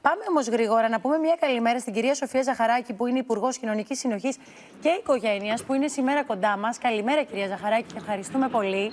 Πάμε όμως γρήγορα να πούμε μια καλημέρα στην κυρία Σοφία Ζαχαράκη, που είναι Υπουργός Κοινωνικής Συνοχής και Οικογένειας, που είναι σήμερα κοντά μας. Καλημέρα, κυρία Ζαχαράκη, και ευχαριστούμε πολύ.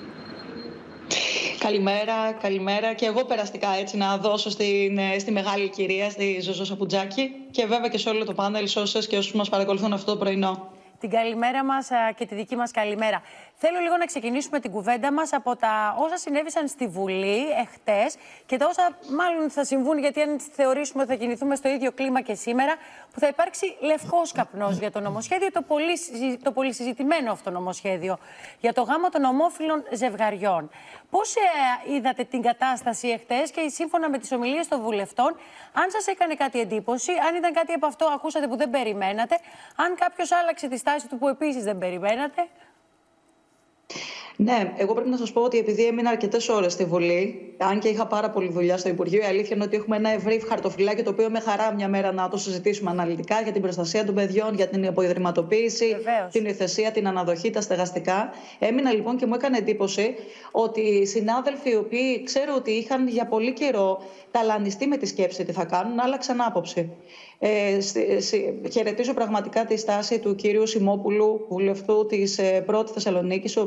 Καλημέρα, καλημέρα. Και εγώ περαστικά έτσι να δώσω στην, ε, στη μεγάλη κυρία, στη Ζωζό Σαπουτζάκη και βέβαια και σε όλο το πάνελ, σε όσες και όσους μας παρακολουθούν αυτό το πρωινό την καλημέρα μας και τη δική μας καλημέρα. Θέλω λίγο να ξεκινήσουμε την κουβέντα μας από τα όσα συνέβησαν στη Βουλή εχθές και τα όσα μάλλον θα συμβούν, γιατί αν θεωρήσουμε ότι θα κινηθούμε στο ίδιο κλίμα και σήμερα, που θα υπάρξει λευκός καπνός για το νομοσχέδιο, το πολύ, το πολύ συζητημένο αυτό νομοσχέδιο για το γάμο των ομόφυλων ζευγαριών. Πώς ε, είδατε την κατάσταση εχθές και σύμφωνα με τις ομιλίες των βουλευτών, αν σας έκανε κάτι εντύπωση, αν ήταν κάτι από αυτό ακούσατε που δεν περιμένατε, αν κάποιος άλλαξε τη στάση του που επίσης δεν περιμένατε. Ναι, εγώ πρέπει να σας πω ότι επειδή έμεινα αρκετές ώρες στη Βουλή, αν και είχα πάρα πολλή δουλειά στο Υπουργείο, η αλήθεια είναι ότι έχουμε ένα ευρύ χαρτοφυλάκι το οποίο με χαρά μια μέρα να το συζητήσουμε αναλυτικά για την προστασία των παιδιών, για την αποϊδρυματοποίηση, την υιοθεσία, την αναδοχή, τα στεγαστικά. Έμεινα λοιπόν και μου έκανε εντύπωση ότι οι συνάδελφοι οι οποίοι ξέρω ότι είχαν για πολύ καιρό ταλανιστεί με τη σκέψη τι θα κάνουν, άλλαξαν άποψη. Ε, χαιρετίζω πραγματικά τη στάση του κύριου Σιμόπουλου, βουλευτού της ε, πρώτης Θεσσαλονίκης,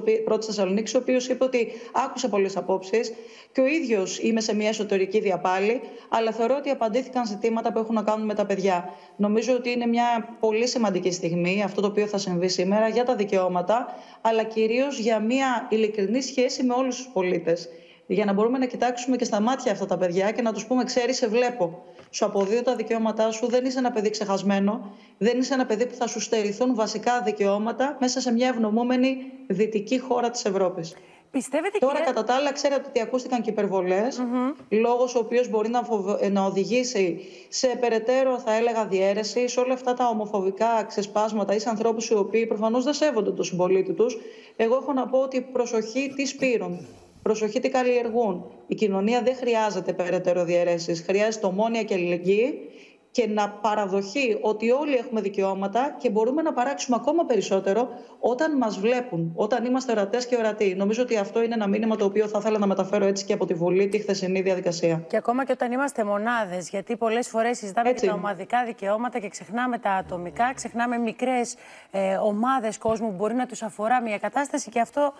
ο οποίος είπε ότι άκουσε πολλές απόψεις και ο ίδιος είμαι σε μια εσωτερική διαπάλη, αλλά θεωρώ ότι απαντήθηκαν ζητήματα που έχουν να κάνουν με τα παιδιά. Νομίζω ότι είναι μια πολύ σημαντική στιγμή αυτό το οποίο θα συμβεί σήμερα για τα δικαιώματα, αλλά κυρίως για μια ειλικρινή σχέση με όλους τους πολίτες για να μπορούμε να κοιτάξουμε και στα μάτια αυτά τα παιδιά και να τους πούμε: Ξέρεις, σε βλέπω. Σου αποδίδω τα δικαιώματά σου. Δεν είσαι ένα παιδί ξεχασμένο. Δεν είσαι ένα παιδί που θα σου στερηθούν βασικά δικαιώματα μέσα σε μια ευνομούμενη δυτική χώρα της Ευρώπης. Πιστεύετε, Τώρα, κυρία... κατά τα άλλα, ξέρετε ότι ακούστηκαν και υπερβολές, mm-hmm. λόγος ο οποίος μπορεί να, να οδηγήσει σε περαιτέρω, θα έλεγα, διαίρεση σε όλα αυτά τα ομοφοβικά ξεσπάσματα ή σε ανθρώπους οι οποίοι προφανώς δεν σέβονται τον συμπολίτη τους. Εγώ έχω να πω ότι προσοχή τι πήρουν. Προσοχή τι καλλιεργούν. Η κοινωνία δεν χρειάζεται περαιτέρω διαιρέσεις. Χρειάζεται ομόνια και αλληλεγγύη και να παραδοχεί ότι όλοι έχουμε δικαιώματα και μπορούμε να παράξουμε ακόμα περισσότερο όταν μας βλέπουν, όταν είμαστε ορατές και ορατοί. Νομίζω ότι αυτό είναι ένα μήνυμα το οποίο θα ήθελα να μεταφέρω έτσι και από τη Βουλή τη χθεσινή διαδικασία. Και ακόμα και όταν είμαστε μονάδες, γιατί πολλές φορές συζητάμε έτσι. τα ομαδικά δικαιώματα και ξεχνάμε τα ατομικά, ξεχνάμε μικρές ε, ομάδες κόσμου που μπορεί να τους αφορά μια κατάσταση και αυτό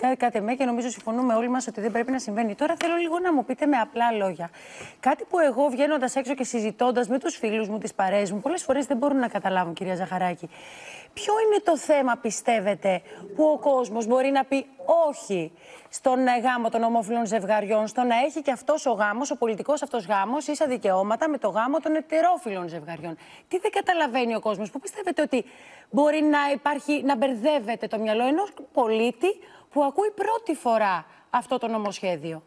Κάτι εμέ και νομίζω συμφωνούμε όλοι μας ότι δεν πρέπει να συμβαίνει. Τώρα θέλω λίγο να μου πείτε με απλά λόγια. Κάτι που εγώ βγαίνοντας έξω και συζητώντας με τους φίλους μου, τις παρέ μου, πολλές φορές δεν μπορούν να καταλάβουν, κυρία Ζαχαράκη. Ποιο είναι το θέμα, πιστεύετε, που ο κόσμος μπορεί να πει όχι στον γάμο των ομόφυλων ζευγαριών, στο να έχει και αυτός ο γάμος, ο πολιτικός αυτός γάμος, ίσα δικαιώματα με το γάμο των ετερόφιλων ζευγαριών. Τι δεν καταλαβαίνει ο κόσμος, που πιστεύετε ότι μπορεί να υπάρχει, να μπερδεύεται το μυαλό ενός πολίτη που ακούει πρώτη φορά αυτό το νομοσχέδιο.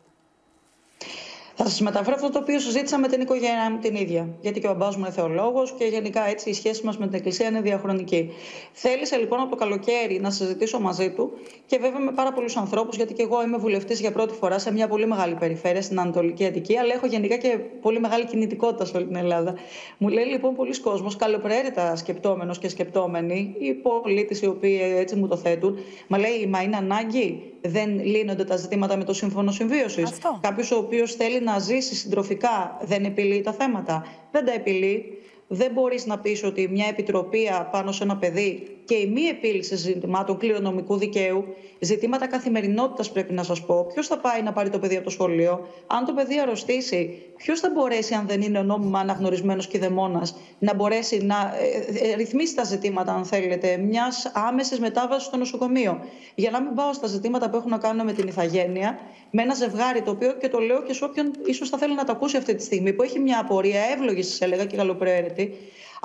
Θα σας μεταφέρω αυτό το οποίο συζήτησα με την οικογένειά μου την ίδια. Γιατί και ο μπαμπάς μου είναι θεολόγος και γενικά έτσι η σχέση μας με την Εκκλησία είναι διαχρονική. Θέλησα λοιπόν από το καλοκαίρι να συζητήσω μαζί του και βέβαια με πάρα πολλούς ανθρώπους, γιατί και εγώ είμαι βουλευτής για πρώτη φορά σε μια πολύ μεγάλη περιφέρεια στην Ανατολική Αττική, αλλά έχω γενικά και πολύ μεγάλη κινητικότητα σε όλη την Ελλάδα. Μου λέει λοιπόν πολλοί κόσμος, καλοπροαίρετα σκεπτόμενος και σκεπτόμενοι, οι πολίτες οι οποίοι έτσι μου το θέτουν, μα λέει, Μα είναι ανάγκη δεν λύνονται τα ζητήματα με το σύμφωνο συμβίωσης. Κάποιος ο οποίος θέλει να ζήσει συντροφικά δεν επιλύει τα θέματα. Δεν τα επιλύει. Δεν μπορείς να πεις ότι μια επιτροπή πάνω σε ένα παιδί και η μη επίλυση ζητημάτων κληρονομικού δικαίου, ζητήματα καθημερινότητας πρέπει να σας πω. Ποιος θα πάει να πάρει το παιδί από το σχολείο, αν το παιδί αρρωστήσει, ποιος θα μπορέσει, αν δεν είναι νόμιμα αναγνωρισμένος και δαιμόνας, να μπορέσει να ε, ε, ρυθμίσει τα ζητήματα, αν θέλετε, μιας άμεσης μετάβασης στο νοσοκομείο. Για να μην πάω στα ζητήματα που έχουν να κάνουν με την ηθαγένεια, με ένα ζευγάρι το οποίο και το λέω και σε όποιον ίσως θα θέλει να το ακούσει αυτή τη στιγμή, που έχει μια απορία εύλογη, σας έλεγα και καλοπροαίρετη,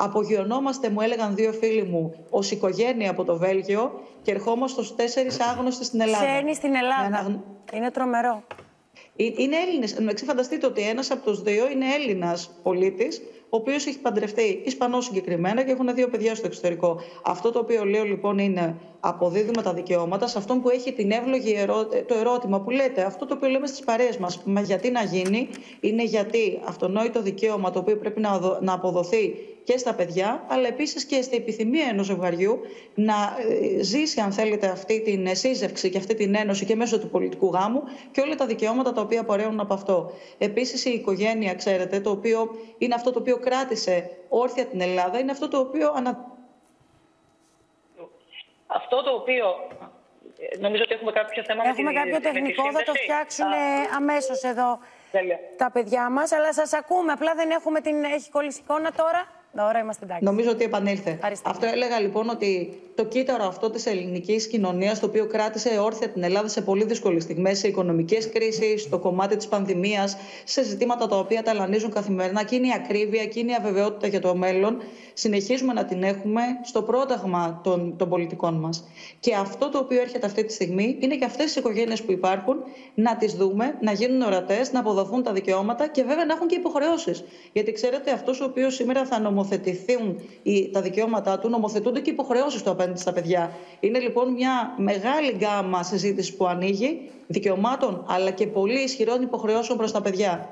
Απογειωνόμαστε, μου έλεγαν δύο φίλοι μου, ως οικογένεια από το Βέλγιο και ερχόμαστε ως τέσσερις άγνωστοι στην Ελλάδα. Ξένοι στην Ελλάδα. Είναι τρομερό. Ε, είναι Έλληνες. Φανταστείτε ότι ένας από τους δύο είναι Έλληνας πολίτης, ο οποίος έχει παντρευτεί Ισπανός συγκεκριμένα και έχουν δύο παιδιά στο εξωτερικό. Αυτό το οποίο λέω λοιπόν είναι αποδίδουμε τα δικαιώματα σε αυτόν που έχει την εύλογη ερώ... το ερώτημα που λέτε. Αυτό το οποίο λέμε στις παρέες μας. Μα γιατί να γίνει, είναι γιατί αυτονόητο δικαίωμα το οποίο πρέπει να αποδοθεί και στα παιδιά, αλλά επίσης και στην επιθυμία ενός ζευγαριού να ε, ζήσει, αν θέλετε, αυτή την σύζευξη και αυτή την ένωση και μέσω του πολιτικού γάμου και όλα τα δικαιώματα τα οποία απορρέουν από αυτό. Επίσης η οικογένεια, ξέρετε, το οποίο είναι αυτό το οποίο κράτησε όρθια την Ελλάδα, είναι αυτό το οποίο ανα... Αυτό το οποίο Νομίζω ότι έχουμε κάποιο θέμα Έχουμε με κάποιο τεχνικό, θα το φτιάξουν αμέσως εδώ τα παιδιά μας, αλλά σας ακούμε, απλά δεν έχουμε την... Έχει κολλήσει εικόνα τώρα. Τώρα είμαστε εντάξει. Νομίζω ότι επανήλθε. Αυτό έλεγα λοιπόν ότι το κύτταρο αυτό της ελληνικής κοινωνίας, το οποίο κράτησε όρθια την Ελλάδα σε πολύ δύσκολες στιγμές, σε οικονομικές κρίσεις, στο κομμάτι της πανδημίας, σε ζητήματα τα οποία ταλανίζουν καθημερινά, και είναι η ακρίβεια και είναι η αβεβαιότητα για το μέλλον, συνεχίζουμε να την έχουμε στο πρόταγμα των, των πολιτικών μας. Και αυτό το οποίο έρχεται αυτή τη στιγμή είναι και αυτές τις οικογένειες που υπάρχουν να τις δούμε, να γίνουν ορατές, να αποδοθούν τα δικαιώματα και βέβαια να έχουν και υποχρεώσεις. Γιατί ξέρετε, αυτός ο οποίος σήμερα θα νομοθετηθούν τα δικαιώματά του, νομοθετούνται και υποχρεώσεις του απέναντι στα παιδιά. Είναι λοιπόν μια μεγάλη γκάμα συζήτησης που ανοίγει δικαιωμάτων αλλά και πολύ ισχυρών υποχρεώσεων προς τα παιδιά.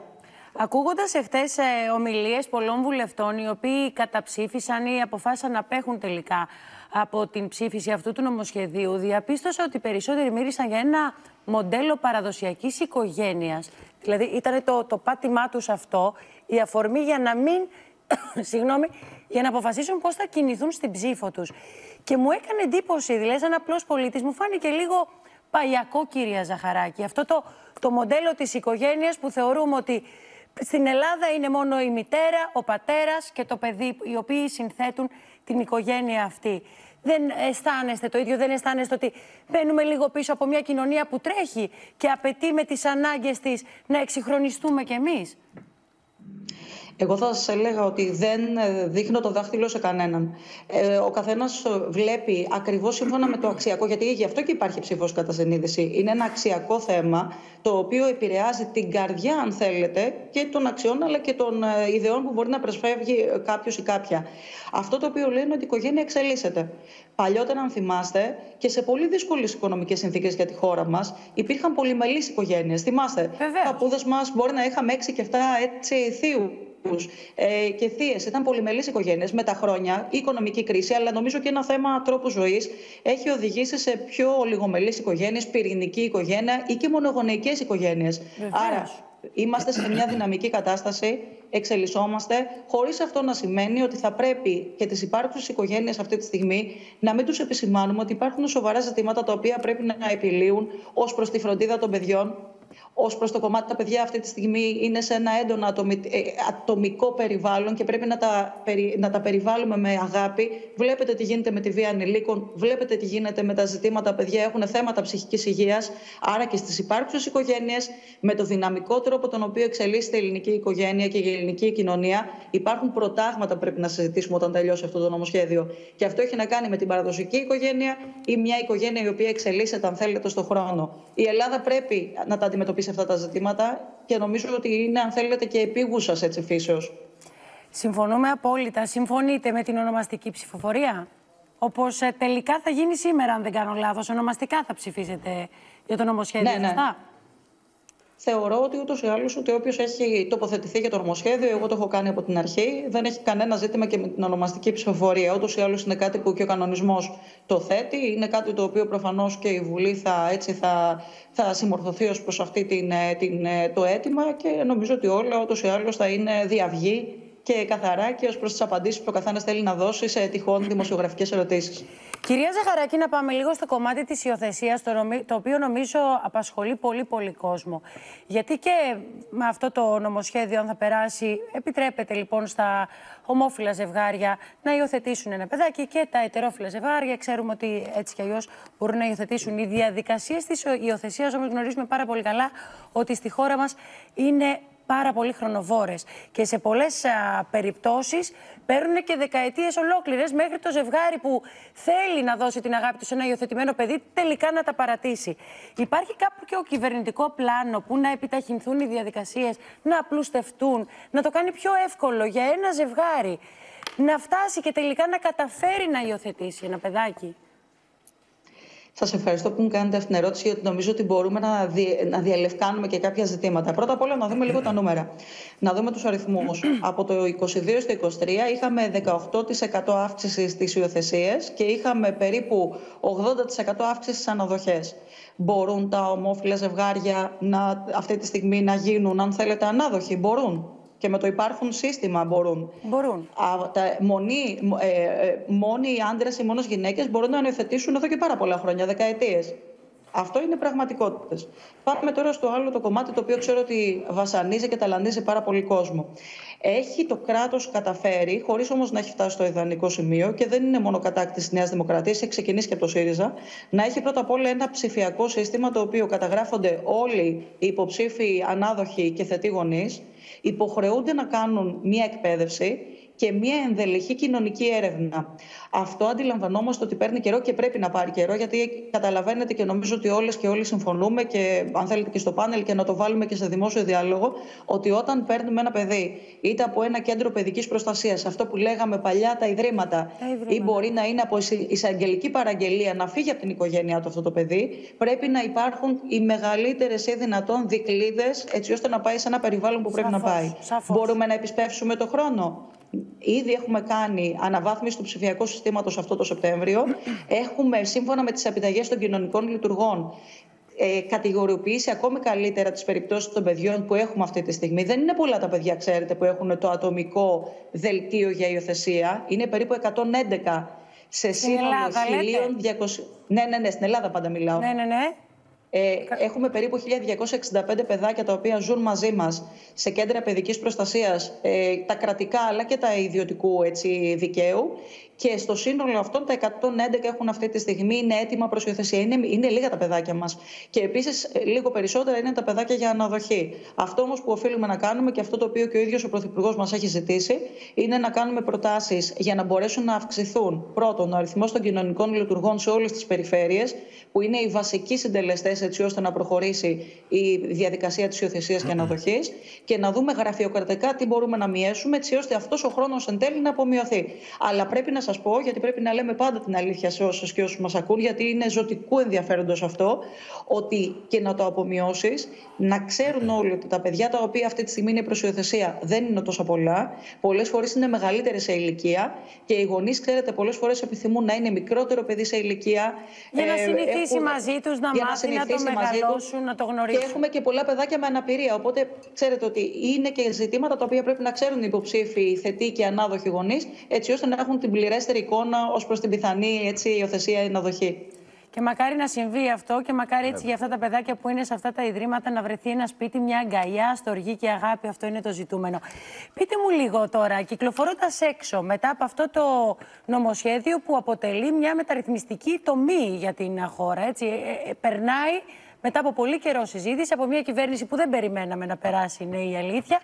Ακούγοντας εχθές ε, ομιλίες πολλών βουλευτών, οι οποίοι καταψήφισαν ή αποφάσισαν να απέχουν τελικά από την ψήφιση αυτού του νομοσχεδίου, διαπίστωσα ότι περισσότεροι μίλησαν για ένα μοντέλο παραδοσιακής οικογένειας. Δηλαδή, ήταν το, το πάτημά τους αυτό, η αφορμή για να μην συγγνώμη, για να αποφασίσουν πώς θα κινηθούν στην ψήφο τους. Και μου έκανε εντύπωση, δηλαδή, σαν απλός πολίτης, μου φάνηκε λίγο παγιακό, κυρία Ζαχαράκη. Αυτό το, το μοντέλο της οικογένειας που θεωρούμε ότι στην Ελλάδα είναι μόνο η μητέρα, ο πατέρας και το παιδί, οι οποίοι συνθέτουν την οικογένεια αυτή. Δεν αισθάνεστε το ίδιο, δεν αισθάνεστε ότι μπαίνουμε λίγο πίσω από μια κοινωνία που τρέχει και απαιτεί με τις ανάγκες της να εξυγχρονιστούμε κι εμείς; Εγώ θα σας έλεγα ότι δεν ε, δείχνω το δάχτυλο σε κανέναν. Ε, ο καθένας βλέπει ακριβώς σύμφωνα με το αξιακό, γιατί γι' αυτό και υπάρχει ψήφος κατά συνείδηση. Είναι ένα αξιακό θέμα το οποίο επηρεάζει την καρδιά, αν θέλετε, και των αξιών αλλά και των ε, ιδεών που μπορεί να προσφεύγει κάποιος ή κάποια. Αυτό το οποίο λέει είναι ότι η οικογένεια εξελίσσεται. Παλιότερα, αν θυμάστε, και σε πολύ δύσκολες οικονομικές συνθήκες για τη χώρα μας, υπήρχαν πολυμελείς οικογένειες. Θυμάστε, οι παππούδε μας μπορεί να είχαμε 6 και 7 έτσι θείου ε, και θείες. Ήταν πολυμελείς οικογένειες με τα χρόνια, η οικονομική κρίση, αλλά νομίζω και ένα θέμα τρόπου ζωής έχει οδηγήσει σε πιο λιγομελείς οικογένειες, πυρηνική οικογένεια ή και μονογονεϊκές οικογένειες. Άρα, είμαστε σε μια δυναμική κατάσταση, εξελισσόμαστε, χωρίς αυτό να σημαίνει ότι θα πρέπει και τις υπάρχουσες οικογένειες αυτή τη στιγμή να μην τους επισημάνουμε ότι υπάρχουν σοβαρά ζητήματα τα οποία πρέπει να επιλύουν ως προς τη φροντίδα των παιδιών, Ω προς το κομμάτι τα παιδιά αυτή τη στιγμή είναι σε ένα έντονο ε, ατομικό περιβάλλον και πρέπει να τα, να τα περιβάλλουμε με αγάπη. Βλέπετε τι γίνεται με τη βία ανηλίκων, βλέπετε τι γίνεται με τα ζητήματα παιδιά έχουν θέματα ψυχικής υγείας. Άρα και στις υπάρχουσες οικογένειες, με το δυναμικό τρόπο τον οποίο εξελίσσεται η ελληνική οικογένεια και η ελληνική κοινωνία, υπάρχουν προτάγματα που πρέπει να συζητήσουμε όταν τελειώσει αυτό το νομοσχέδιο. Και αυτό έχει να κάνει με την παραδοσιακή οικογένεια ή μια οικογένεια η οποία εξελίσσεται, αν θέλετε, στον χρόνο. Η Ελλάδα πρέπει να τα αντιμετωπίσει σε αυτά τα ζητήματα και νομίζω ότι είναι, αν θέλετε, και επίγουσας έτσι φύσεως. Συμφωνούμε απόλυτα. Συμφωνείτε με την ονομαστική ψηφοφορία; Όπως ε, τελικά θα γίνει σήμερα, αν δεν κάνω λάθος. Ονομαστικά θα ψηφίσετε για το νομοσχέδιο. Ναι, ναι. Θεωρώ ότι ούτως ή άλλως ότι όποιος έχει τοποθετηθεί για το νομοσχέδιο, εγώ το έχω κάνει από την αρχή, δεν έχει κανένα ζήτημα και με την ονομαστική ψηφοφορία. Ούτως ή άλλως είναι κάτι που και ο κανονισμός το θέτει. Είναι κάτι το οποίο προφανώς και η Βουλή θα, έτσι θα, θα συμμορφωθεί ως προς αυτή την, ε, την, ε, το αίτημα και νομίζω ότι όλα ούτως ή άλλως θα είναι διαυγή και καθαρά και ως προς τις απαντήσεις που ο καθένας θέλει να δώσει σε τυχόν δημοσιογραφικές ερωτήσεις. Κυρία Ζαχαράκη, να πάμε λίγο στο κομμάτι της υιοθεσίας, το, το οποίο νομίζω απασχολεί πολύ πολύ κόσμο. Γιατί και με αυτό το νομοσχέδιο, αν θα περάσει, επιτρέπεται λοιπόν στα ομόφυλα ζευγάρια να υιοθετήσουν ένα παιδάκι και τα ετερόφυλα ζευγάρια. Ξέρουμε ότι έτσι κι αλλιώς μπορούν να υιοθετήσουν. Οι διαδικασίες της υιοθεσία όμω γνωρίζουμε πάρα πολύ καλά ότι στη χώρα μας είναι πάρα πολύ χρονοβόρες και σε πολλές περιπτώσεις παίρνουν και δεκαετίες ολόκληρες μέχρι το ζευγάρι που θέλει να δώσει την αγάπη του σε ένα υιοθετημένο παιδί τελικά να τα παρατήσει. Υπάρχει κάποιο κυβερνητικό πλάνο που να επιταχυνθούν οι διαδικασίες, να απλουστευτούν, να το κάνει πιο εύκολο για ένα ζευγάρι να φτάσει και τελικά να καταφέρει να υιοθετήσει ένα παιδάκι; Σας ευχαριστώ που μου κάνετε αυτήν την ερώτηση, γιατί νομίζω ότι μπορούμε να, να διαλευκάνουμε και κάποια ζητήματα. Πρώτα απ' όλα, να δούμε λίγο τα νούμερα. Να δούμε τους αριθμούς. Από το 22 στο 23 είχαμε 18% αύξησης στις υιοθεσίες και είχαμε περίπου 80% αύξησης στις αναδοχές. Μπορούν τα ομόφυλα ζευγάρια να, αυτή τη στιγμή να γίνουν, αν θέλετε, ανάδοχοι; Μπορούν και με το υπάρχον σύστημα μπορούν. Μπορούν. Α, τα, μονοί, ε, ε, μόνοι οι άντρες ή μόνο γυναίκες μπορούν να υιοθετήσουν εδώ και πάρα πολλά χρόνια, δεκαετίες. Αυτό είναι πραγματικότητες. Πάμε τώρα στο άλλο το κομμάτι το οποίο ξέρω ότι βασανίζει και ταλανίζει πάρα πολύ κόσμο. Έχει το κράτος καταφέρει, χωρίς όμως να έχει φτάσει στο ιδανικό σημείο, και δεν είναι μόνο κατάκτηση τη Νέας Δημοκρατίας, έχει ξεκινήσει και από το ΣΥΡΙΖΑ, να έχει πρώτα απ' όλα ένα ψηφιακό σύστημα το οποίο καταγράφονται όλοι οι υποψήφοι ανάδοχοι και θετοί γονείς υποχρεούνται να κάνουν μία εκπαίδευση και μία ενδελεχή κοινωνική έρευνα. Αυτό αντιλαμβανόμαστε ότι παίρνει καιρό και πρέπει να πάρει καιρό, γιατί καταλαβαίνετε και νομίζω ότι όλες και όλοι συμφωνούμε και αν θέλετε και στο πάνελ και να το βάλουμε και σε δημόσιο διάλογο, ότι όταν παίρνουμε ένα παιδί είτε από ένα κέντρο παιδικής προστασίας, αυτό που λέγαμε παλιά τα ιδρύματα, ή μπορεί να είναι από εισαγγελική παραγγελία να φύγει από την οικογένειά του αυτό το παιδί, πρέπει να υπάρχουν οι μεγαλύτερες ή δυνατόν δικλείδες έτσι ώστε να πάει σε ένα περιβάλλον που πρέπει να πάει. Μπορούμε να επισπεύσουμε το χρόνο; Ήδη έχουμε κάνει αναβάθμιση του ψηφιακού συστήματος αυτό το Σεπτέμβριο. Έχουμε, σύμφωνα με τις επιταγές των κοινωνικών λειτουργών, ε, κατηγοριοποιήσει ακόμη καλύτερα τις περιπτώσεις των παιδιών που έχουμε αυτή τη στιγμή. Δεν είναι πολλά τα παιδιά, ξέρετε, που έχουν το ατομικό δελτίο για υιοθεσία. Είναι περίπου 111 σε σύνολο 1.200. Ναι, ναι, ναι, στην Ελλάδα πάντα μιλάω. Ναι, ναι, ναι. Ε, έχουμε περίπου 1.265 παιδάκια τα οποία ζουν μαζί μας σε κέντρα παιδικής προστασίας, ε, τα κρατικά αλλά και τα ιδιωτικού έτσι, δικαίου και στο σύνολο αυτών τα 111 έχουν αυτή τη στιγμή είναι έτοιμα προς υιοθεσία. Είναι, είναι λίγα τα παιδάκια μας. Και επίσης ε, λίγο περισσότερα είναι τα παιδάκια για αναδοχή. Αυτό όμως που οφείλουμε να κάνουμε και αυτό το οποίο και ο ίδιος ο Πρωθυπουργός μας έχει ζητήσει είναι να κάνουμε προτάσεις για να μπορέσουν να αυξηθούν πρώτον ο αριθμός των κοινωνικών λειτουργών σε όλες τις περιφέρειες, που είναι οι βασικοί συντελεστές έτσι ώστε να προχωρήσει η διαδικασία της υιοθεσίας και αναδοχής και να δούμε γραφειοκρατικά τι μπορούμε να μοιέσουμε έτσι ώστε αυτός ο χρόνος εν τέλει να απομειωθεί. Αλλά πρέπει να σας πω, γιατί πρέπει να λέμε πάντα την αλήθεια σε όσους και όσους μας ακούν, γιατί είναι ζωτικού ενδιαφέροντος αυτό, ότι και να το απομειώσεις, να ξέρουν όλοι ότι τα παιδιά τα οποία αυτή τη στιγμή είναι προσιοθεσία δεν είναι τόσο πολλά. Πολλές φορές είναι μεγαλύτερε σε ηλικία και οι γονείς, ξέρετε, πολλές φορές επιθυμούν να είναι μικρότερο παιδί σε ηλικία. Για να ε, συνηθίσει έχουν, μαζί τους, να μάθει, να, να το μεγαλώσουν, να το γνωρίσουν. Και έχουμε και πολλά παιδάκια με αναπηρία. Οπότε ξέρετε ότι είναι και ζητήματα τα οποία πρέπει να ξέρουν οι υποψήφοι, θετοί και ανάδοχοι γονείς, έτσι ώστε να έχουν την πληρέστερη εικόνα ως προς την πιθανή έτσι, υιοθεσία ή αναδοχή. Και μακάρι να συμβεί αυτό και μακάρι έτσι για αυτά τα παιδάκια που είναι σε αυτά τα ιδρύματα να βρεθεί ένα σπίτι, μια αγκαλιά, στοργή και αγάπη. Αυτό είναι το ζητούμενο. Πείτε μου λίγο τώρα, κυκλοφορώντας έξω μετά από αυτό το νομοσχέδιο που αποτελεί μια μεταρρυθμιστική τομή για την χώρα. Έτσι, ε, ε, περνάει μετά από πολύ καιρό συζήτηση από μια κυβέρνηση που δεν περιμέναμε να περάσει, είναι η αλήθεια.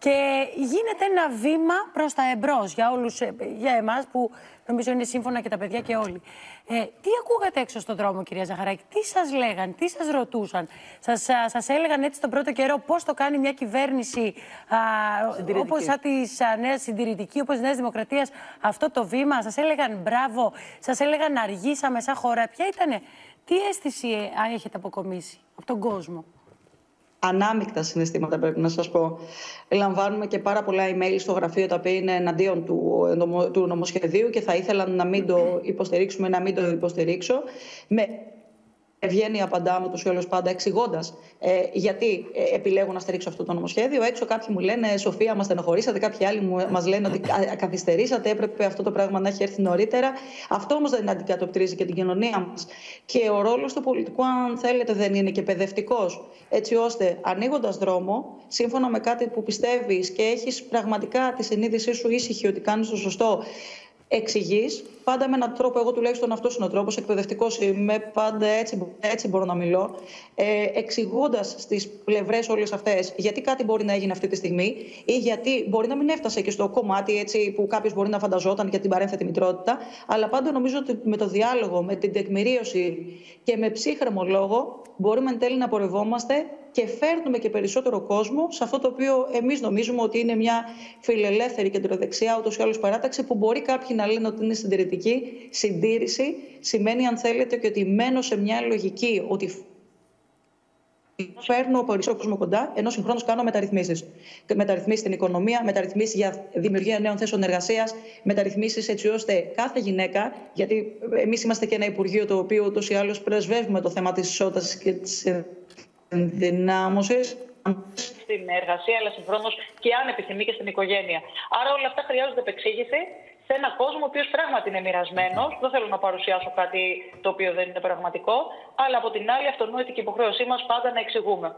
Και γίνεται ένα βήμα προς τα εμπρός για όλους, ε, για εμάς που νομίζω είναι σύμφωνα και τα παιδιά και όλοι. Ε, τι ακούγατε έξω στον δρόμο, κυρία Ζαχαράκη, τι σας λέγαν, τι σας ρωτούσαν, σας σας έλεγαν έτσι τον πρώτο καιρό πώς το κάνει μια κυβέρνηση όπως σαν της νέας συντηρητική, όπως της Νέας Δημοκρατίας, αυτό το βήμα, σας έλεγαν μπράβο, σας έλεγαν αργήσαμε σαν χώρα; Ποια ήταν, τι αίσθηση ε, έχετε αποκομίσει από τον κόσμο; Ανάμεικτα συναισθήματα πρέπει να σας πω. Λαμβάνουμε και πάρα πολλά email στο γραφείο τα οποία είναι εναντίον του, του νομοσχεδίου και θα ήθελα να μην το υποστηρίξουμε, να μην το υποστηρίξω. Με ευγένεια απαντάμε του ή πάντα εξηγώντας ε, γιατί ε, επιλέγω να στηρίξω αυτό το νομοσχέδιο. Έξω κάποιοι μου λένε Σοφία, μας στενοχωρήσατε. Κάποιοι άλλοι μας λένε ότι καθυστερήσατε. Έπρεπε αυτό το πράγμα να έχει έρθει νωρίτερα. Αυτό όμως δεν αντικατοπτρίζει και την κοινωνία μας. Και ο ρόλος του πολιτικού, αν θέλετε, δεν είναι και παιδευτικός. Έτσι ώστε ανοίγοντας δρόμο, σύμφωνα με κάτι που πιστεύεις και έχεις πραγματικά τη συνείδησή σου ήσυχη ότι κάνεις το σωστό, εξηγείς, πάντα με έναν τρόπο, εγώ τουλάχιστον αυτός είναι ο τρόπος, εκπαιδευτικός είμαι, πάντα έτσι, έτσι μπορώ να μιλώ, ε, εξηγώντας στις πλευρές όλες αυτές γιατί κάτι μπορεί να έγινε αυτή τη στιγμή ή γιατί μπορεί να μην έφτασε και στο κομμάτι έτσι, που κάποιος μπορεί να φανταζόταν για την παρένθετη μητρότητα. Αλλά πάντα νομίζω ότι με το διάλογο, με την τεκμηρίωση και με ψύχρεμο λόγο μπορούμε εν τέλει να πορευόμαστε και φέρνουμε και περισσότερο κόσμο σε αυτό το οποίο εμείς νομίζουμε ότι είναι μια φιλελεύθερη κεντροδεξιά ούτως ή άλλως παράταξη που μπορεί κάποιοι να λένε ότι είναι συντηρητική. Συντήρηση σημαίνει, αν θέλετε, και ότι μένω σε μια λογική ότι φέρνω περισσότερο κόσμο κοντά, ενώ συγχρόνως κάνω μεταρρυθμίσεις. Μεταρρυθμίσεις στην οικονομία, μεταρρυθμίσεις για δημιουργία νέων θέσεων εργασίας, μεταρρυθμίσεις έτσι ώστε κάθε γυναίκα, γιατί εμείς είμαστε και ένα Υπουργείο το οποίο ούτως ή άλλως πρεσβεύουμε το θέμα της ισότητας και της ενδυνάμωσης στην εργασία, αλλά συγχρόνως και αν επιθυμεί και στην οικογένεια. Άρα όλα αυτά χρειάζονται επεξήγηση σε έναν κόσμο ο οποίος πράγματι είναι μοιρασμένος. Δεν θέλω να παρουσιάσω κάτι το οποίο δεν είναι πραγματικό, αλλά από την άλλη, αυτονόητη και υποχρέωσή μας πάντα να εξηγούμε.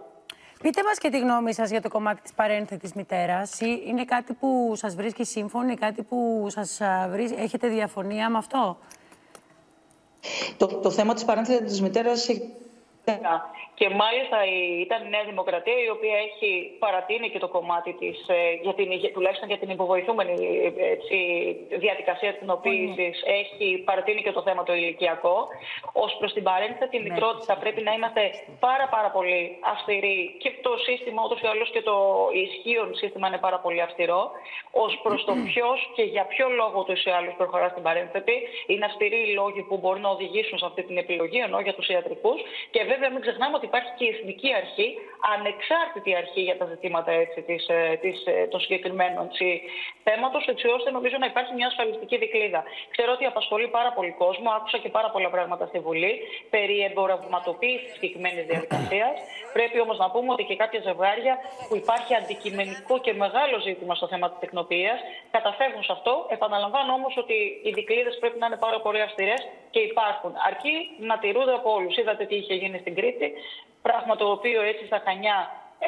Πείτε μας και τη γνώμη σας για το κομμάτι της παρένθετης μητέρας. Είναι κάτι που σας βρίσκει σύμφωνη, κάτι που σας βρίσκει... έχετε διαφωνία με αυτό; Το, το θέμα της παρένθετης μητέρας και μάλιστα ήταν η Νέα Δημοκρατία η οποία έχει παρατείνει και το κομμάτι της, ε, για την, τουλάχιστον για την υποβοηθούμενη έτσι, διαδικασία της κοινοποίηση, έχει παρατείνει και το θέμα το ηλικιακό. Ω προς την παρένθετη ναι. μητρότητα πρέπει να είμαστε πάρα, πάρα πολύ αυστηροί και το σύστημα ούτως ή άλλως και το ισχύον σύστημα είναι πάρα πολύ αυστηρό. Ω προς το ποιος και για ποιο λόγο του ή άλλως προχωρά στην παρένθετη, είναι αυστηροί οι λόγοι που μπορεί να οδηγήσουν σε αυτή την επιλογή, ενώ για τους ιατρικούς. Και βέβαια μην ξεχνάμε ότι υπάρχει και η εθνική αρχή, ανεξάρτητη αρχή για τα ζητήματα έτσι, της, ε, της, ε, των συγκεκριμένων θέματος, έτσι ώστε νομίζω να υπάρχει μια ασφαλιστική δικλίδα. Ξέρω ότι απασχολεί πάρα πολύ κόσμο, άκουσα και πάρα πολλά πράγματα στη Βουλή περί εμπορευματοποίησης της συγκεκριμένης διαδικασίας. Πρέπει όμως να πούμε ότι και κάποια ζευγάρια που υπάρχει αντικειμενικό και μεγάλο ζήτημα στο θέμα της τεχνοποιία καταφεύγουν σε αυτό. Επαναλαμβάνω όμως ότι οι δικλείδες πρέπει να είναι πάρα πολύ αυστηρές και υπάρχουν. Αρκεί να τηρούνται από όλους. Είδατε τι είχε γίνει στην Κρήτη. Πράγμα το οποίο έτσι στα Χανιά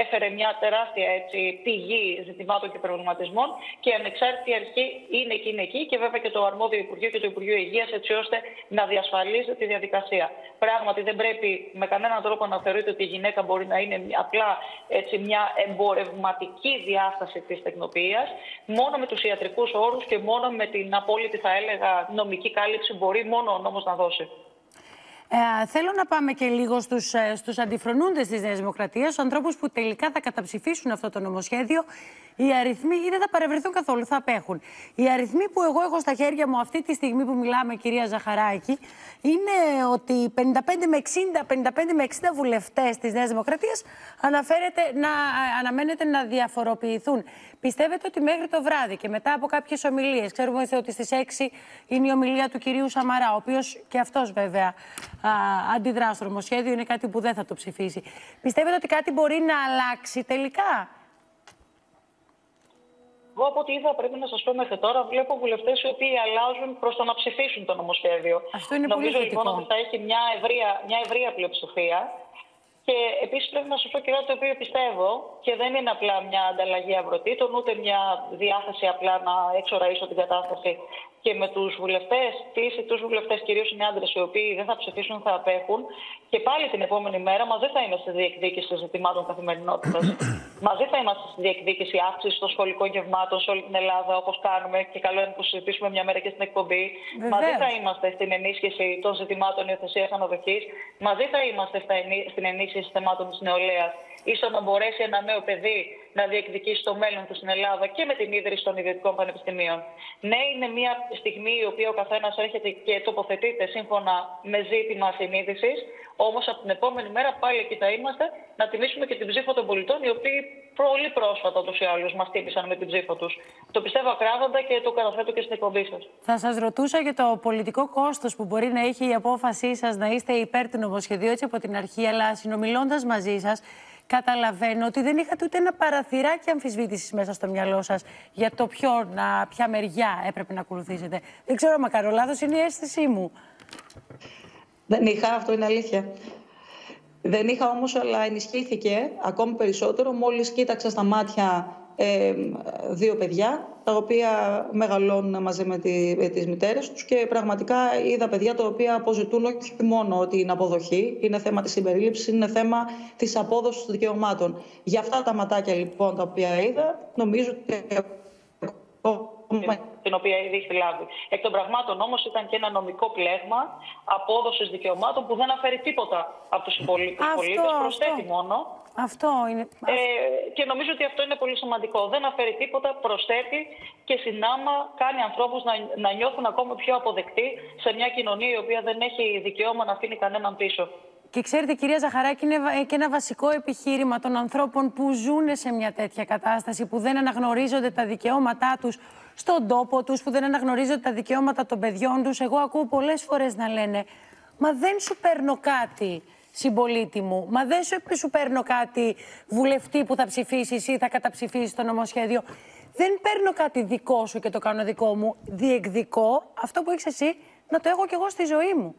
έφερε μια τεράστια έτσι, πηγή ζητημάτων και προβληματισμών και η ανεξάρτητη αρχή είναι και είναι εκεί και βέβαια και το αρμόδιο Υπουργείο και το Υπουργείο Υγείας έτσι ώστε να διασφαλίζει τη διαδικασία. Πράγματι δεν πρέπει με κανέναν τρόπο να θεωρείται ότι η γυναίκα μπορεί να είναι απλά έτσι, μια εμπορευματική διάσταση της τεχνοποιίας. Μόνο με τους ιατρικούς όρους και μόνο με την απόλυτη θα έλεγα νομική κάλυψη μπορεί μόνο ο νόμος να δώσει. Ε, θέλω να πάμε και λίγο στους, ε, στους αντιφρονούντες της Νέας Δημοκρατίας, στους ανθρώπους που τελικά θα καταψηφίσουν αυτό το νομοσχέδιο. Οι αριθμοί ή δεν θα παρευρεθούν καθόλου, θα απέχουν. Οι αριθμοί που εγώ έχω στα χέρια μου αυτή τη στιγμή που μιλάμε, κυρία Ζαχαράκη, είναι ότι 55 με 60, 55 με 60 βουλευτές της Νέας Δημοκρατίας να, αναμένεται να διαφοροποιηθούν. Πιστεύετε ότι μέχρι το βράδυ και μετά από κάποιες ομιλίες, ξέρουμε ότι στις 6 είναι η ομιλία του κυρίου Σαμαρά, ο οποίος και αυτός βέβαια αντιδρά στο νομοσχέδιο, είναι κάτι που δεν θα το ψηφίσει. Πιστεύετε ότι κάτι μπορεί να αλλάξει τελικά; Εγώ από ό,τι είδα, πρέπει να σας πω μέχρι τώρα, βλέπω βουλευτές οι οποίοι αλλάζουν προς το να ψηφίσουν το νομοσχέδιο. Αυτό είναι Νομίζω πολύ λοιπόν ότι θα έχει μια ευρεία, μια ευρεία πλειοψηφία. Και επίσης πρέπει να σα πω και κάτι το οποίο πιστεύω και δεν είναι απλά μια ανταλλαγή αγροτήτων, ούτε μια διάθεση απλά να εξοραίσω την κατάσταση και με τους βουλευτές, τι τους βουλευτές, κυρίως είναι άντρες, οι οποίοι δεν θα ψηφίσουν, θα απέχουν. Και πάλι την επόμενη μέρα μαζί θα είμαστε στη διεκδίκηση ζητημάτων καθημερινότητας. μαζί θα είμαστε στη διεκδίκηση αύξησης των σχολικών γευμάτων σε όλη την Ελλάδα, όπως κάνουμε και καλό είναι που συζητήσουμε μια μέρα και στην εκπομπή. Βεβαίως. Μαζί θα είμαστε στην ενίσχυση των ζητημάτων υιοθεσίας αναδοχής. Μαζί θα είμαστε στην ενίσχυση θεμάτων της νεολαίας ίσως να μπορέσει ένα νέο παιδί να διεκδικήσει το μέλλον του στην Ελλάδα και με την ίδρυση των ιδιωτικών πανεπιστημίων. Ναι, είναι μια στιγμή η οποία ο καθένας έρχεται και τοποθετείται σύμφωνα με ζήτημα συνείδησης. Όμως από την επόμενη μέρα πάλι εκεί θα είμαστε να τιμήσουμε και την ψήφο των πολιτών, οι οποίοι πολύ πρόσφατα ούτω ή άλλω μας τίμησαν με την ψήφο τους. Το πιστεύω ακράδαντα και το καταθέτω και στην εκπομπή σας. Θα σας ρωτούσα για το πολιτικό κόστος που μπορεί να έχει η απόφασή σας να είστε υπέρ του νομοσχεδίου έτσι από την αρχή, αλλά συνομιλώντας μαζί σας, καταλαβαίνω ότι δεν είχατε ούτε ένα παραθυράκι αμφισβήτησης μέσα στο μυαλό σας για το ποιο, να, ποια μεριά έπρεπε να ακολουθήσετε. Δεν ξέρω, μα κάνω λάθος, είναι η αίσθησή μου. Δεν είχα, αυτό είναι αλήθεια. Δεν είχα όμως, αλλά ενισχύθηκε ακόμη περισσότερο μόλις κοίταξα στα μάτια ε, δύο παιδιά τα οποία μεγαλώνουν μαζί με, τη, με τις μητέρες τους και πραγματικά είδα παιδιά τα οποία αποζητούν όχι μόνο την αποδοχή, είναι θέμα της συμπερίληψης, είναι θέμα της απόδοσης των δικαιωμάτων. Για αυτά τα ματάκια λοιπόν τα οποία είδα, νομίζω ότι την οποία ήδη έχει λάβει. Εκ των πραγμάτων όμως ήταν και ένα νομικό πλέγμα απόδοσης δικαιωμάτων που δεν αφαιρεί τίποτα από τους υπολείπου πολίτες, προσθέτει μόνο. Αυτό είναι. Ε, και νομίζω ότι αυτό είναι πολύ σημαντικό. Δεν αφαιρεί τίποτα, προσθέτει και συνάμα κάνει ανθρώπους να, να νιώθουν ακόμα πιο αποδεκτοί σε μια κοινωνία η οποία δεν έχει δικαίωμα να αφήνει κανέναν πίσω. Και ξέρετε, κυρία Ζαχαράκη, είναι και ένα βασικό επιχείρημα των ανθρώπων που ζουν σε μια τέτοια κατάσταση, που δεν αναγνωρίζονται τα δικαιώματά τους στον τόπο τους, που δεν αναγνωρίζονται τα δικαιώματα των παιδιών τους. Εγώ ακούω πολλές φορές να λένε «Μα δεν σου παίρνω κάτι, συμπολίτη μου. Μα δεν σου, σου παίρνω κάτι βουλευτή που θα ψηφίσεις ή θα καταψηφίσεις το νομοσχέδιο. Δεν παίρνω κάτι δικό σου και το κάνω δικό μου. Διεκδικώ αυτό που έχεις εσύ να το έχω κι εγώ στη ζωή μου.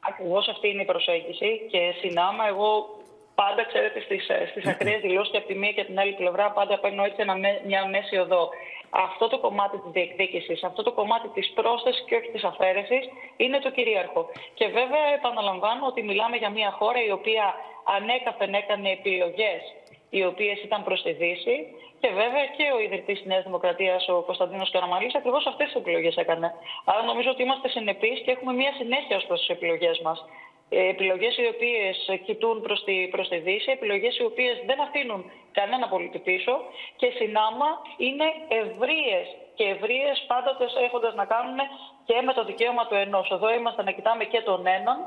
Ακριβώς αυτή είναι η προσέγγιση και συνάμα εγώ πάντα, ξέρετε, στις, στις ακραίες δηλώσεις και από τη μία και την άλλη πλευρά πάντα παίρνω έτσι ένα, μια μέση οδό. Αυτό το κομμάτι της διεκδίκησης, αυτό το κομμάτι της πρόσθεσης και όχι της αφαίρεσης είναι το κυρίαρχο. Και βέβαια επαναλαμβάνω ότι μιλάμε για μια χώρα η οποία ανέκαθεν έκανε επιλογές οι οποίες ήταν προς τη Δύση. Και βέβαια και ο ιδρυτής της Νέας Δημοκρατίας, ο Κωνσταντίνος Καραμαλής, ακριβώς αυτές τις επιλογές έκανε. Άρα νομίζω ότι είμαστε συνεπείς και έχουμε μια συνέχεια ως προς τις επιλογές μας. Ε, επιλογές οι οποίες κοιτούν προς τη, προς τη Δύση, επιλογές οι οποίες δεν αφήνουν κανένα πολίτη πίσω και συνάμα είναι ευρείες και ευρείες πάντοτες έχοντας να κάνουν και με το δικαίωμα του ενός. Εδώ είμαστε να κοιτάμε και τον έναν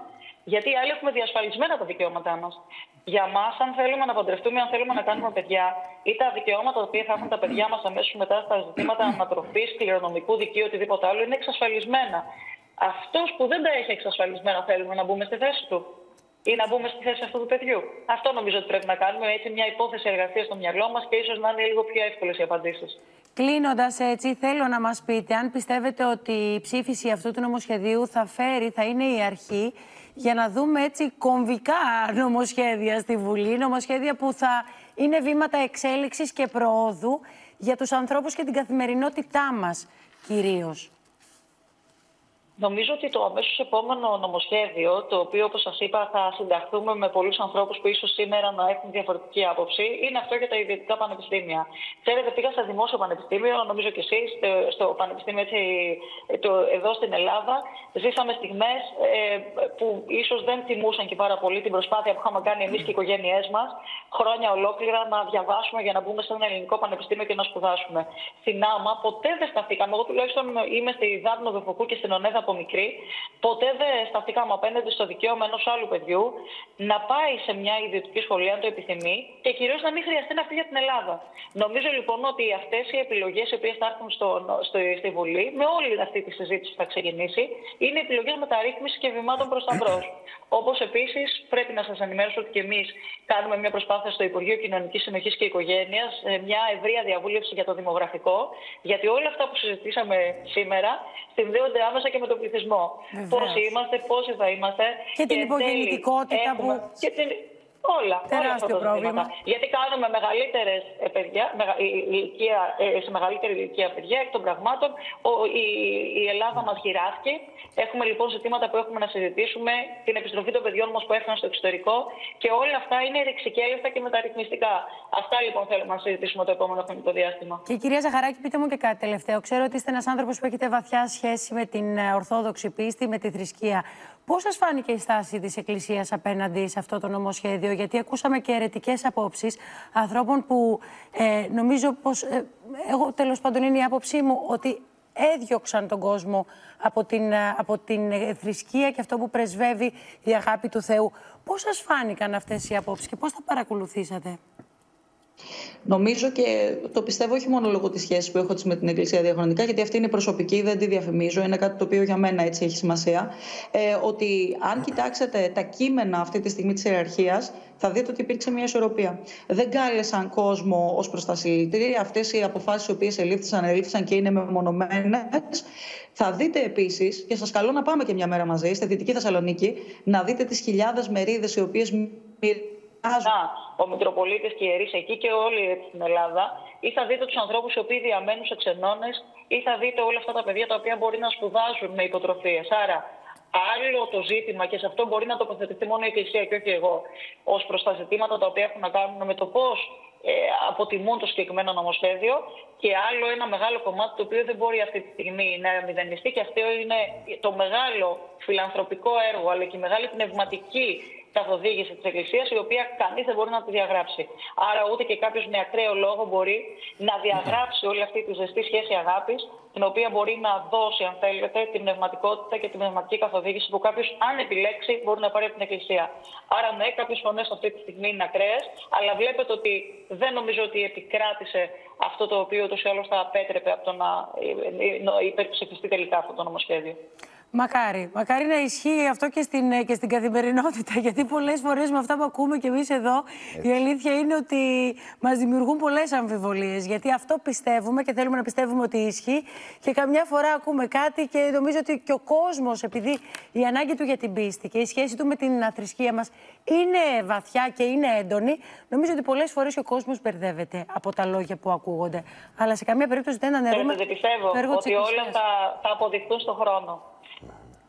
γιατί οι άλλοι έχουμε διασφαλισμένα τα δικαιώματά μας. Για μας, αν θέλουμε να παντρευτούμε, αν θέλουμε να κάνουμε παιδιά, ή τα δικαιώματα τα οποία θα έχουν τα παιδιά μας αμέσως μετά στα ζητήματα ανατροφής, κληρονομικού δικαίου, οτιδήποτε άλλο, είναι εξασφαλισμένα. Αυτός που δεν τα έχει εξασφαλισμένα, θέλουμε να μπούμε στη θέση του ή να μπούμε στη θέση αυτού του παιδιού. Αυτό νομίζω ότι πρέπει να κάνουμε. Έτσι, μια υπόθεση εργασίας στο μυαλό μας και ίσως να είναι λίγο πιο εύκολες οι απαντήσεις. Κλείνοντας έτσι, θέλω να μας πείτε αν πιστεύετε ότι η ψήφιση αυτού του νομοσχεδίου θα φέρει, θα είναι η αρχή για να δούμε έτσι κομβικά νομοσχέδια στη Βουλή, νομοσχέδια που θα είναι βήματα εξέλιξης και προόδου για τους ανθρώπους και την καθημερινότητά μας κυρίως. Νομίζω ότι το αμέσως επόμενο νομοσχέδιο, το οποίο όπως σας είπα θα συνταχθούμε με πολλούς ανθρώπους που ίσως σήμερα να έχουν διαφορετική άποψη, είναι αυτό για τα ιδιωτικά πανεπιστήμια. Ξέρετε, πήγα σε δημόσιο πανεπιστήμιο, νομίζω και εσείς, στο πανεπιστήμιο έτσι, το, εδώ στην Ελλάδα. Ζήσαμε στιγμές ε, που ίσως δεν τιμούσαν και πάρα πολύ την προσπάθεια που είχαμε κάνει εμείς και οι οικογένειές μας, χρόνια ολόκληρα να διαβάσουμε για να μπούμε σε ένα ελληνικό πανεπιστήμιο και να σπουδάσουμε. Στην ΆΜΑ ποτέ δεν σταθήκαμε. Εγώ τουλάχιστον είμαι στη Δάπνο Δοφοκού και στην Ονέδα από μικρή, ποτέ δεν σταθήκαμε απέναντι στο δικαίωμα ενός άλλου παιδιού να πάει σε μια ιδιωτική σχολή, αν το επιθυμεί, και κυρίως να μην χρειαστεί να φύγει για την Ελλάδα. Νομίζω λοιπόν ότι αυτές οι επιλογές οι οποίες θα έρθουν στο, στο, στη Βουλή, με όλη αυτή τη συζήτηση που θα ξεκινήσει, είναι επιλογές μεταρρύθμισης και βημάτων προς τα μπρος. Όπως επίσης πρέπει να σας ενημέρωσω ότι και εμείς κάνουμε μια προσπάθεια στο Υπουργείο Κοινωνικής Συνοχής και Οικογένειας, μια ευρεία διαβούλευση για το δημογραφικό, γιατί όλα αυτά που συζητήσαμε σήμερα συνδέονται άμεσα και με το πληθυσμό. Πόσοι είμαστε, πόσοι θα είμαστε. Και, την υπογεννητικότητα που. Και την... Όλα. Τεράστιο όλα πρόβλημα. Γιατί κάνουμε μεγαλύτερες ε, παιδιά, ηλικία, ε, σε μεγαλύτερη ηλικία παιδιά, εκ των πραγμάτων η, η Ελλάδα μας γυράθηκε. Έχουμε λοιπόν ζητήματα που έχουμε να συζητήσουμε, την επιστροφή των παιδιών μας που έφταναν στο εξωτερικό και όλα αυτά είναι ρηξικέλευτα και μεταρρυθμιστικά. Αυτά λοιπόν θέλουμε να συζητήσουμε το επόμενο χρονικό διάστημα. Και κυρία Ζαχαράκη, πείτε μου και κάτι τελευταίο. Ξέρω ότι είστε ένας άνθρωπος που έχετε βαθιά σχέση με την ε, Ορθόδοξη πίστη, με τη θρησκεία. Πώς σας φάνηκε η στάση της Εκκλησίας απέναντι σε αυτό το νομοσχέδιο, Γιατί ακούσαμε και αιρετικές απόψεις ανθρώπων που ε, νομίζω πως. Ε, εγώ τέλος πάντων είναι η άποψή μου ότι έδιωξαν τον κόσμο από την, ε, από την ε, θρησκεία και αυτό που πρεσβεύει η αγάπη του Θεού. Πώς σας φάνηκαν αυτές οι απόψεις και πώς τα παρακολουθήσατε; Νομίζω και το πιστεύω όχι μόνο λόγω της σχέσης που έχω με την Εκκλησία διαχρονικά, γιατί αυτή είναι προσωπική, δεν τη διαφημίζω, είναι κάτι το οποίο για μένα έτσι έχει σημασία. Ε, ότι αν κοιτάξετε τα κείμενα αυτή τη στιγμή της ιεραρχίας, θα δείτε ότι υπήρξε μια ισορροπία. Δεν κάλεσαν κόσμο ως προς τα συλλητήρια. Αυτές οι αποφάσεις οι οποίες ελήφθησαν, ελήφθησαν και είναι μεμονωμένες. Θα δείτε επίσης, και σας καλώ να πάμε και μια μέρα μαζί στη Δυτική Θεσσαλονίκη, να δείτε τις χιλιάδες μερίδες οι οποίες ο Μητροπολίτης και οι ιερείς εκεί και όλοι στην Ελλάδα, ή θα δείτε τους ανθρώπους οι οποίοι διαμένουν σε ξενώνες, ή θα δείτε όλα αυτά τα παιδιά τα οποία μπορεί να σπουδάζουν με υποτροφίες. Άρα, άλλο το ζήτημα και σε αυτό μπορεί να τοποθετηθεί μόνο η Εκκλησία και όχι εγώ, ως προς τα ζητήματα τα οποία έχουν να κάνουν με το πώς ε, αποτιμούν το συγκεκριμένο νομοσχέδιο. Και άλλο ένα μεγάλο κομμάτι το οποίο δεν μπορεί αυτή τη στιγμή να μηδενιστεί και αυτό είναι το μεγάλο φιλανθρωπικό έργο αλλά και η μεγάλη πνευματική καθοδήγηση της Εκκλησίας, η οποία κανείς δεν μπορεί να τη διαγράψει. Άρα, ούτε και κάποιος με ακραίο λόγο μπορεί να διαγράψει όλη αυτή τη ζεστή σχέση αγάπης, την οποία μπορεί να δώσει, αν θέλετε, την πνευματικότητα και την πνευματική καθοδήγηση που κάποιος, αν επιλέξει, μπορεί να πάρει από την Εκκλησία. Άρα, ναι, κάποιες φωνές αυτή τη στιγμή είναι ακραίες, αλλά βλέπετε ότι δεν νομίζω ότι επικράτησε αυτό το οποίο ούτως ή άλλως θα απέτρεπε από το να υπερψηφιστεί τελικά αυτό το νομοσχέδιο. Μακάρι. Μακάρι να ισχύει αυτό και στην, ε, και στην καθημερινότητα. Γιατί πολλές φορές με αυτά που ακούμε και εμείς εδώ, η αλήθεια είναι ότι μας δημιουργούν πολλές αμφιβολίες. Γιατί αυτό πιστεύουμε και θέλουμε να πιστεύουμε ότι ισχύει. Και καμιά φορά ακούμε κάτι και νομίζω ότι και ο κόσμος, επειδή η ανάγκη του για την πίστη και η σχέση του με την αθρησκεία μας είναι βαθιά και είναι έντονη, νομίζω ότι πολλές φορές ο κόσμος μπερδεύεται από τα λόγια που ακούγονται. Αλλά σε καμία περίπτωση δεν αναιρούμε. Δεν πιστεύω ότι όλα θα, θα αποδειχθούν στον χρόνο.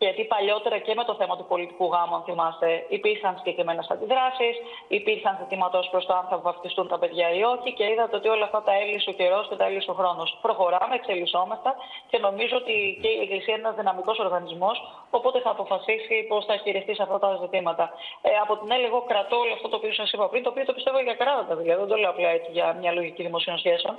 Γιατί παλιότερα και με το θέμα του πολιτικού γάμου, αν θυμάστε, υπήρχαν συγκεκριμένες αντιδράσεις, υπήρχαν ζητήματα ω προς το αν θα βαφτιστούν τα παιδιά ή όχι και είδατε ότι όλα αυτά τα έλυσε ο καιρός και τα έλυσε ο χρόνος. Προχωράμε, εξελισσόμαστε και νομίζω ότι και η Εκκλησία είναι ένας δυναμικός οργανισμός, οπότε θα αποφασίσει πώς θα χειριστεί σε αυτά τα ζητήματα. Ε, από την άλλη, εγώ κρατώ όλο αυτό το οποίο σας είπα πριν, το οποίο το πιστεύω για καράτα, δηλαδή δεν το λέω απλά έτσι για μια λογική δημοσίων σχέσεων.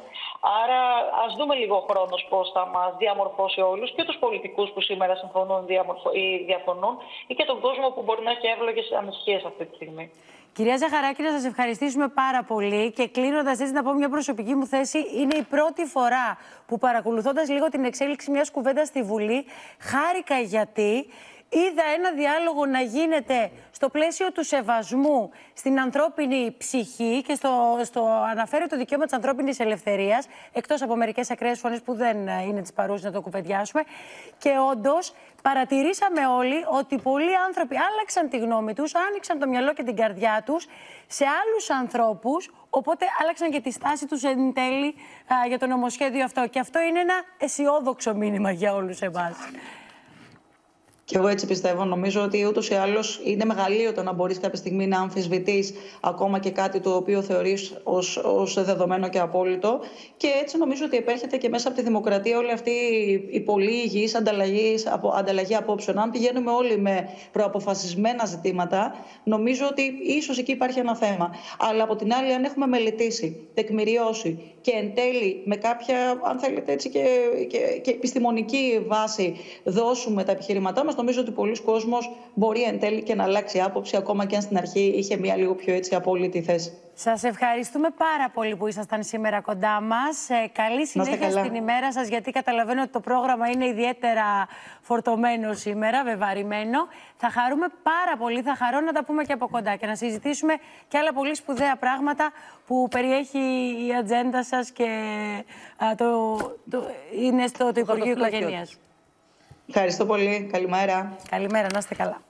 Άρα, ας δούμε λίγο χρόνος πώς θα μας διαμορφώσει όλους και τους πολιτικούς που σήμερα συμφωνούν διαμορφώσει ή διαφωνούν ή και τον κόσμο που μπορεί να έχει εύλογες ανησυχίες αυτή τη στιγμή. Κυρία Ζαχαράκη, να σας ευχαριστήσουμε πάρα πολύ. Και κλείνοντας, έτσι να πω μια προσωπική μου θέση. Είναι η πρώτη φορά που παρακολουθώντας λίγο την εξέλιξη μιας κουβέντας στη Βουλή, χάρηκα γιατί είδα ένα διάλογο να γίνεται στο πλαίσιο του σεβασμού στην ανθρώπινη ψυχή και στο, στο αναφέρει το δικαίωμα της ανθρώπινης ελευθερίας, εκτός από μερικές ακραίες φωνές που δεν είναι τις παρούσες να το κουβεντιάσουμε. Και όντως παρατηρήσαμε όλοι ότι πολλοί άνθρωποι άλλαξαν τη γνώμη τους, άνοιξαν το μυαλό και την καρδιά τους σε άλλους ανθρώπους, οπότε άλλαξαν και τη στάση τους εν τέλει για το νομοσχέδιο αυτό. Και αυτό είναι ένα αισιόδοξο μήνυμα για όλους εμάς. Και εγώ έτσι πιστεύω. Νομίζω ότι ούτως ή άλλως είναι μεγαλείο το να μπορείς κάποια στιγμή να αμφισβητείς ακόμα και κάτι το οποίο θεωρείς ως δεδομένο και απόλυτο. Και έτσι νομίζω ότι επέρχεται και μέσα από τη δημοκρατία όλη αυτή η πολύ υγιής ανταλλαγή, ανταλλαγή απόψεων. Αν πηγαίνουμε όλοι με προαποφασισμένα ζητήματα, νομίζω ότι ίσως εκεί υπάρχει ένα θέμα. Αλλά από την άλλη, αν έχουμε μελετήσει, τεκμηριώσει και εν τέλει με κάποια, αν θέλετε έτσι, και, και, και επιστημονική βάση δώσουμε τα επιχειρήματά μας, νομίζω ότι πολλοί κόσμος μπορεί εν τέλει και να αλλάξει άποψη, ακόμα και αν στην αρχή είχε μία λίγο πιο έτσι απόλυτη θέση. Σας ευχαριστούμε πάρα πολύ που ήσασταν σήμερα κοντά μας. Ε, καλή συνέχεια στην ημέρα σας, γιατί καταλαβαίνω ότι το πρόγραμμα είναι ιδιαίτερα φορτωμένο σήμερα, βεβαρημένο. Θα χαρούμε πάρα πολύ, θα χαρώ να τα πούμε και από κοντά και να συζητήσουμε και άλλα πολύ σπουδαία πράγματα που περιέχει η ατζέντα σας και το, το, είναι στο το Υπουργείο Οικογένειας. Ευχαριστώ πολύ. Καλημέρα. Καλημέρα. Να είστε καλά.